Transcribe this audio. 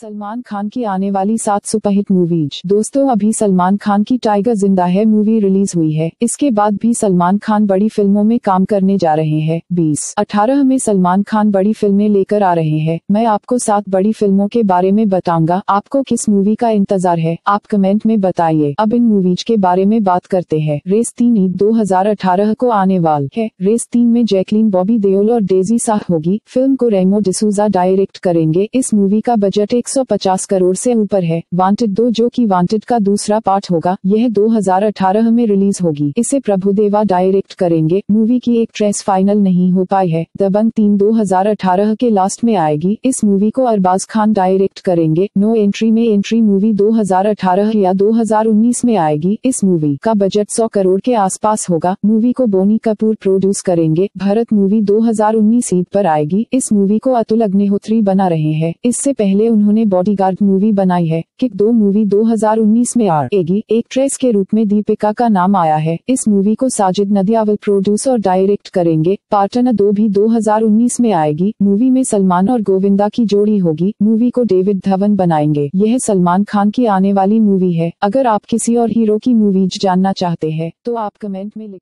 सलमान खान की आने वाली सात सुपरहिट मूवीज़ दोस्तों, अभी सलमान खान की टाइगर ज़िंदा है मूवी रिलीज़ हुई है। इसके बाद भी सलमान खान बड़ी फ़िल्मों में काम करने जा रहे हैं। बीस। अठारह में सलमान खान बड़ी फ़िल्में लेकर आ रहे हैं। मैं आपको सात बड़ी फ़िल्मों के बारे में बताऊँगा। आपको किस मूवी का इंतज़ार है, आप कमेंट में बताइए। अब इन मूवीज़ के बारे में बात करते हैं। रेस तीन ईद दो को आने वाल है। रेस तीन में जैकलीन, बॉबी देओल और डेजी साह होगी। फ़िल्म को रेमो डिसूजा डायरेक्ट करेंगे। इस मूवी का बजट 150 करोड़ से ऊपर है। वांटेड दो, जो कि वांटेड का दूसरा पार्ट होगा, यह 2018 में रिलीज़ होगी। इसे प्रभुदेवा डायरेक्ट करेंगे। मूवी की एक ट्रेस फाइनल नहीं हो पाई है। दबंग तीन 2018 के लास्ट में आएगी। इस मूवी को अरबाज खान डायरेक्ट करेंगे। नो एंट्री में एंट्री मूवी 2018 या 2019 में आएगी। इस मूवी का बजट 100 करोड़ के आसपास होगा। मूवी को बोनी कपूर प्रोड्यूस करेंगे। भारत मूवी 2019 ईद पर आएगी। इस मूवी को अतुल अग्निहोत्री बना रहे हैं। इससे पहले उन्होंने उन्होंने बॉडीगार्ड मूवी बनाई है किक दो मूवी 2019 में आएगी एक ट्रेस के रूप में दीपिका का नाम आया है। इस मूवी को साजिद नदियावल प्रोड्यूस और डायरेक्ट करेंगे। पार्टन दो भी 2019 में आएगी। मूवी में सलमान और गोविंदा की जोड़ी होगी। मूवी को डेविड धवन बनाएँगे। यह सलमान खान की आने वाली मूवी है। अगर आप किसी और हीरो की मूवीज़ जानना चाहते हैं तो आप कमेंट में लिखें।